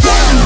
go.